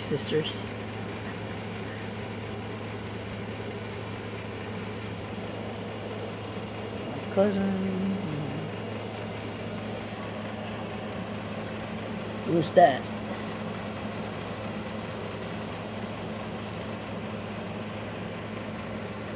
sisters. My cousin. Who's that?